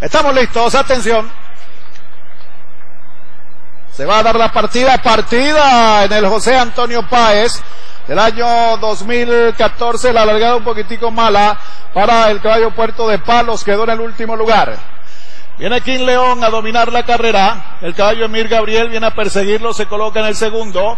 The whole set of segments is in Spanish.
Estamos listos, atención. Se va a dar la partida, partida en el José Antonio Páez del año 2014, la alargada un poquitico mala para el caballo Puerto de Palos, quedó en el último lugar. Viene King León a dominar la carrera. El caballo Emir Gabriel viene a perseguirlo, se coloca en el segundo.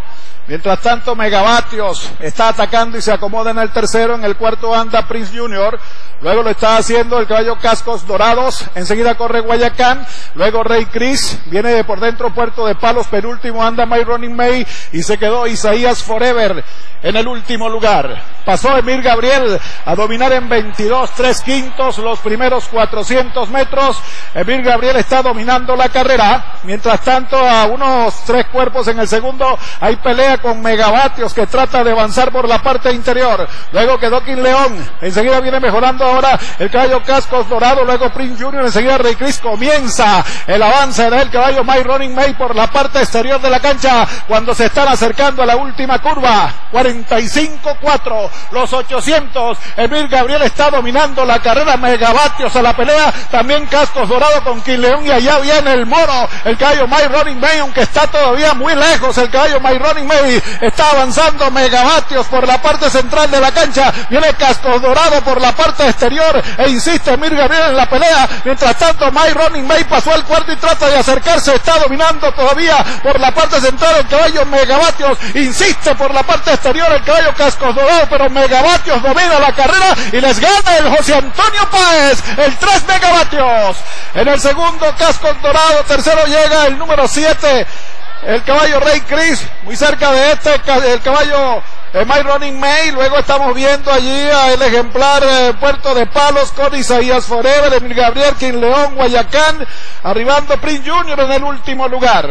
Mientras tanto, Megavatios está atacando y se acomoda en el tercero. En el cuarto anda Prince Junior. Luego lo está haciendo el caballo Cascos Dorados. Enseguida corre Guayacán. Luego Rey Cris. Viene por dentro Puerto de Palos. Penúltimo anda My Running May. Y se quedó Isaías Forever en el último lugar. Pasó Emir Gabriel a dominar en 22, 3 quintos los primeros 400 metros. Emir Gabriel está dominando la carrera. Mientras tanto, a unos tres cuerpos en el segundo, hay pelea con Megavatios que trata de avanzar por la parte interior. Luego quedó King León. Enseguida viene mejorando ahora el caballo Cascos Dorado. Luego Prince Junior. Enseguida Rey Chris comienza el avance del caballo My Running May por la parte exterior de la cancha cuando se están acercando a la última curva. 45-4. Los 800. Emil Gabriel está dominando la carrera. Megavatios a la pelea. También Cascos Dorado con King León. Y allá viene el moro. El caballo My Running May. Aunque está todavía muy lejos el caballo My Running May. Está avanzando Megavatios por la parte central de la cancha. Viene Cascos Dorado por la parte exterior. E insiste Emil Gabriel en la pelea. Mientras tanto My Running May pasó al cuarto y trata de acercarse. Está dominando todavía por la parte central el caballo Megavatios. Insiste por la parte exterior el caballo Cascos Dorado. Megavatios domina la carrera y les gana el José Antonio Páez. El 3 Megavatios. En el segundo Cascos Dorado. Tercero llega el número 7 el caballo Rey Chris, muy cerca de este, el caballo eh, My Running May. Luego estamos viendo allí el ejemplar eh, Puerto de Palos con Isaías Forever, Emil Gabriel, King León, Guayacán, arribando Prince Junior en el último lugar.